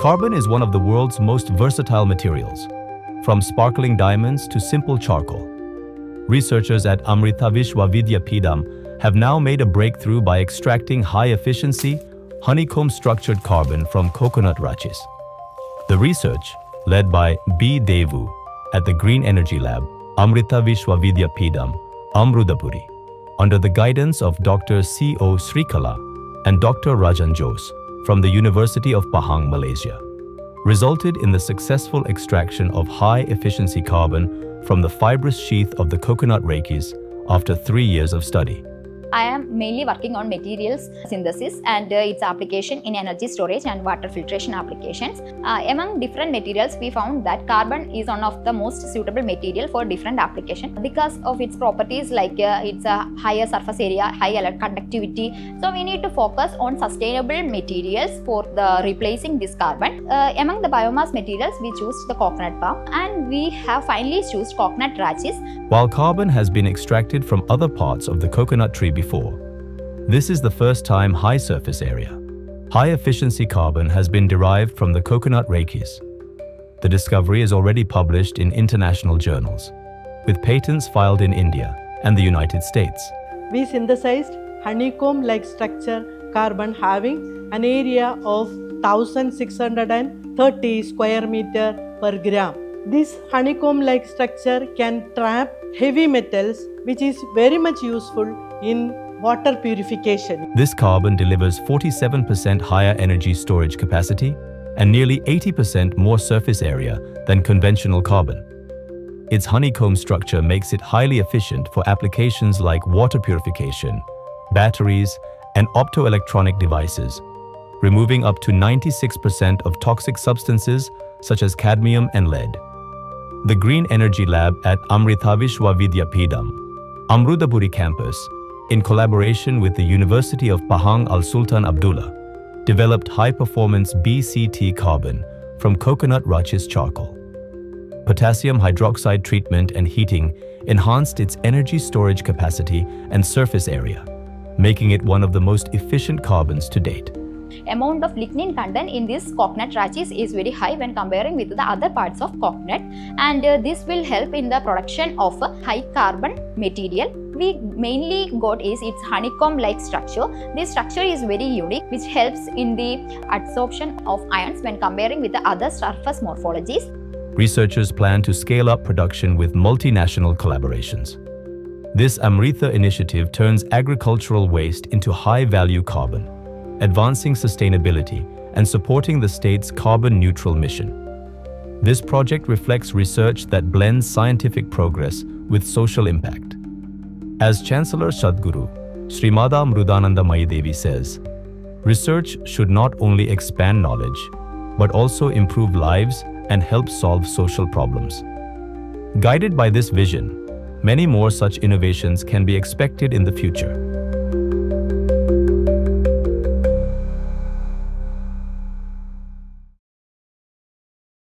Carbon is one of the world's most versatile materials, from sparkling diamonds to simple charcoal. Researchers at Amrita Vishwa Vidyapeetham have now made a breakthrough by extracting high-efficiency, honeycomb-structured carbon from coconut rachis. The research, led by B. Devu at the Green Energy Lab, Amrita Vishwa Vidyapeetham, Amritapuri, under the guidance of Dr. C. O. Sreekala and Dr. Rajan Jose from the University of Pahang, Malaysia, resulted in the successful extraction of high-efficiency carbon from the fibrous sheath of the coconut rachis after three years of study. I am mainly working on materials synthesis and uh, its application in energy storage and water filtration applications. Uh, among different materials, we found that carbon is one of the most suitable material for different applications because of its properties like uh, it's a higher surface area, high conductivity. So we need to focus on sustainable materials for the replacing this carbon. Uh, among the biomass materials, we choose the coconut palm and we have finally choose coconut rachis. While carbon has been extracted from other parts of the coconut tree before. This is the first time high surface area. High efficiency carbon has been derived from the coconut rachis. The discovery is already published in international journals, with patents filed in India and the United States. We synthesized honeycomb-like structure carbon having an area of 1630 square meter per gram. This honeycomb-like structure can trap heavy metals which is very much useful in water purification. This carbon delivers 47% higher energy storage capacity and nearly 80% more surface area than conventional carbon. Its honeycomb structure makes it highly efficient for applications like water purification, batteries, and optoelectronic devices, removing up to 96% of toxic substances such as cadmium and lead. The Green Energy Lab at Amrita Vishwa Vidyapeetham, Amritapuri campus in collaboration with the University of Pahang Al Sultan Abdullah, developed high-performance BCT carbon from coconut rachis charcoal. Potassium hydroxide treatment and heating enhanced its energy storage capacity and surface area, making it one of the most efficient carbons to date amount of lignin content in this coconut rachis is very high when comparing with the other parts of coconut and uh, this will help in the production of a high carbon material we mainly got is its honeycomb like structure this structure is very unique which helps in the absorption of ions when comparing with the other surface morphologies researchers plan to scale up production with multinational collaborations this Amrita initiative turns agricultural waste into high-value carbon advancing sustainability, and supporting the state's carbon-neutral mission. This project reflects research that blends scientific progress with social impact. As Chancellor Satguru, Srimada Mrudananda Mayidevi says, research should not only expand knowledge, but also improve lives and help solve social problems. Guided by this vision, many more such innovations can be expected in the future.